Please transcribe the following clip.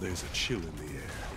There's a chill in the air.